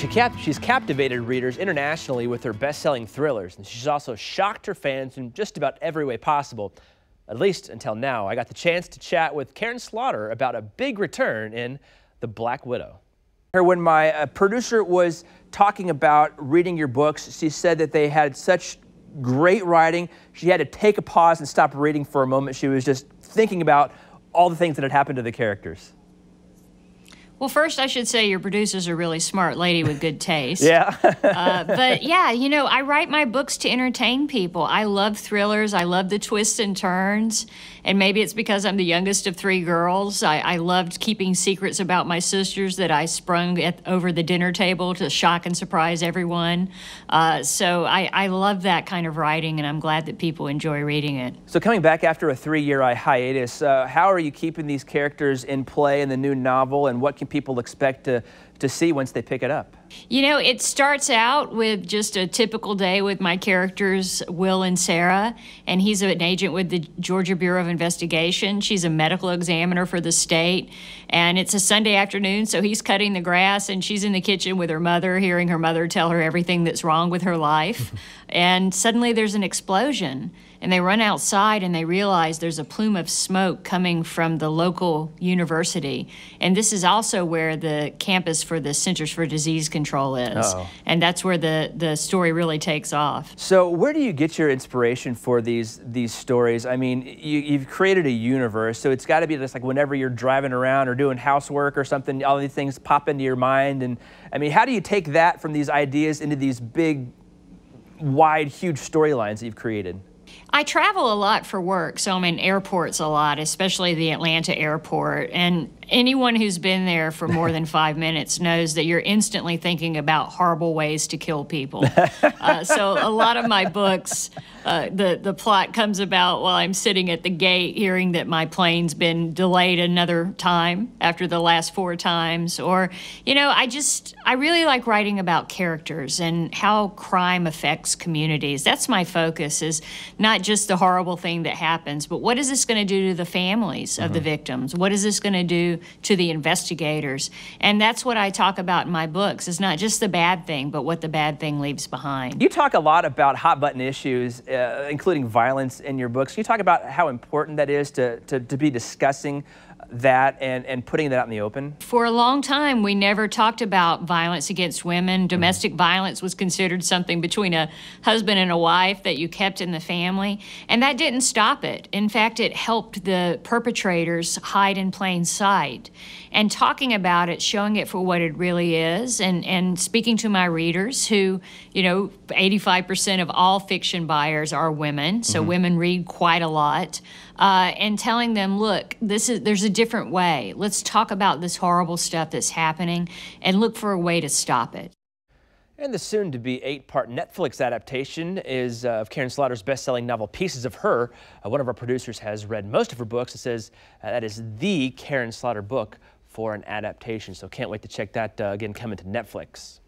She she's captivated readers internationally with her best-selling thrillers, and she's also shocked her fans in just about every way possible. At least until now, I got the chance to chat with Karin Slaughter about a big return in The Black Widow. When my uh, producer was talking about reading your books, she said that they had such great writing. She had to take a pause and stop reading for a moment. She was just thinking about all the things that had happened to the characters. Well, first, I should say your producer's a really smart lady with good taste. yeah. uh, but yeah, you know, I write my books to entertain people. I love thrillers. I love the twists and turns. And maybe it's because I'm the youngest of three girls. I, I loved keeping secrets about my sisters that I sprung at, over the dinner table to shock and surprise everyone. Uh, so I, I love that kind of writing, and I'm glad that people enjoy reading it. So coming back after a three-year hiatus, uh, how are you keeping these characters in play in the new novel, and what can people expect to, to see once they pick it up? You know, it starts out with just a typical day with my characters, Will and Sara, and he's an agent with the Georgia Bureau of Investigation. She's a medical examiner for the state, and it's a Sunday afternoon, so he's cutting the grass, and she's in the kitchen with her mother, hearing her mother tell her everything that's wrong with her life. and suddenly there's an explosion and they run outside and they realize there's a plume of smoke coming from the local university. And this is also where the campus for the Centers for Disease Control is. Uh-oh. And that's where the, the story really takes off. So where do you get your inspiration for these these stories? I mean, you, you've created a universe, so it's got to be just like whenever you're driving around or doing housework or something, all these things pop into your mind. And I mean, how do you take that from these ideas into these big, wide, huge storylines that you've created? I travel a lot for work, so I'm in airports a lot, especially the Atlanta airport. And anyone who's been there for more than five minutes knows that you're instantly thinking about horrible ways to kill people. uh, so a lot of my books, uh, the the plot comes about while I'm sitting at the gate, hearing that my plane's been delayed another time after the last four times, or you know, I just I really like writing about characters and how crime affects communities. That's my focus. Is not just the horrible thing that happens, but what is this going to do to the families of mm-hmm. the victims? What is this going to do to the investigators. And that's what I talk about in my books. It's not just the bad thing, but what the bad thing leaves behind. You talk a lot about hot button issues, uh, including violence in your books. Can you talk about how important that is to, to, to be discussing that and, and putting that out in the open? For a long time, we never talked about violence against women. Domestic mm-hmm. violence was considered something between a husband and a wife that you kept in the family, and that didn't stop it. In fact, it helped the perpetrators hide in plain sight. And talking about it, showing it for what it really is, and, and speaking to my readers who, you know, 85% of all fiction buyers are women, so mm-hmm. women read quite a lot, uh, and telling them, look, this is there's a different way. Let's talk about this horrible stuff that's happening and look for a way to stop it. And the soon to be eight part Netflix adaptation is uh, of Karin Slaughter's best selling novel, Pieces of Her. Uh, one of our producers has read most of her books. It says uh, that is the Karin Slaughter book for an adaptation. So can't wait to check that uh, again coming to Netflix.